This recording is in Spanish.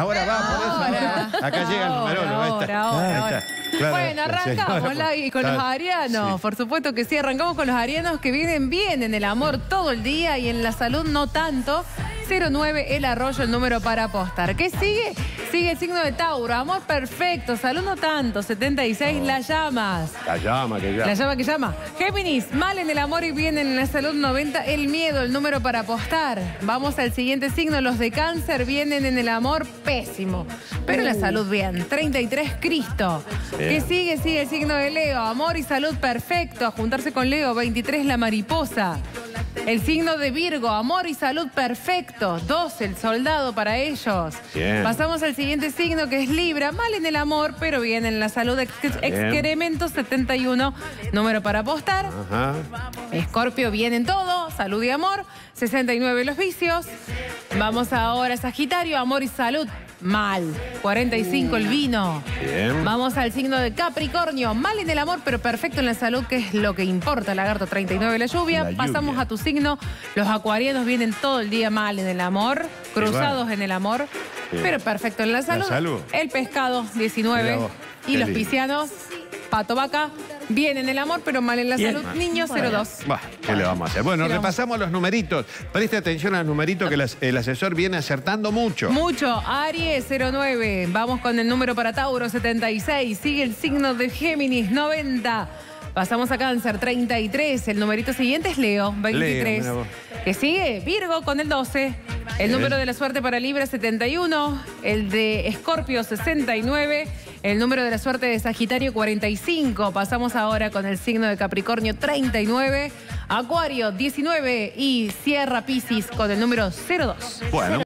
Ahora va, por eso. Acá llega el ahí está. Ahora, ahora, Ahí ahora. está. Claro, bueno, arrancamos la- y con los arianos, sí. por supuesto que sí, arrancamos con los arianos que vienen bien en el amor todo el día y en la salud no tanto. 09 el arroyo, el número para apostar. ¿Qué sigue? Sigue el signo de Tauro, amor perfecto, salud no tanto, 76 las llamas. La llama que ya. La llama que llama. Géminis, mal en el amor y bien en la salud 90, el miedo, el número para apostar. Vamos al siguiente signo, los de cáncer vienen en el amor pésimo, pero la salud bien. 33, Cristo. Bien. ¿Qué sigue? Sigue el signo de Leo, amor y salud perfecto, a juntarse con Leo, 23, la mariposa. El signo de Virgo, amor y salud perfecto, 12, el soldado para ellos. Bien. Pasamos al siguiente signo que es Libra, mal en el amor, pero bien en la salud, ex- excremento 71, número para apostar. Ajá. Escorpio bien en todo, salud y amor, 69 los vicios. Vamos ahora Sagitario, amor y salud, mal, 45 el vino. Bien. Vamos al signo de Capricornio, mal en el amor, pero perfecto en la salud, que es lo que importa, lagarto 39 la lluvia. La lluvia. Pasamos a tu signo, los acuarianos vienen todo el día mal en el amor, cruzados en el amor, pero perfecto en la salud. salud. El pescado, 19. Mirá vos, Y qué los lindo. piscianos, pato vaca, bien en el amor, pero mal en la Bien. salud. Niño 02. Bah, ¿qué le vamos a hacer? Bueno, ¿Qué le vamos a repasamos los numeritos. Preste atención a los numeritos que las- el asesor viene acertando mucho. Mucho. Aries 09. Vamos con el número para Tauro 76. Sigue el signo de Géminis 90. Pasamos a Cáncer 33. El numerito siguiente es Leo 23. mira vos. que sigue Virgo con el 12. El número de la suerte para Libra 71. El de Escorpio 69. El número de la suerte de Sagitario 45. Pasamos ahora con el signo de Capricornio 39. Acuario 19 y cierra Piscis con el número 02. Bueno.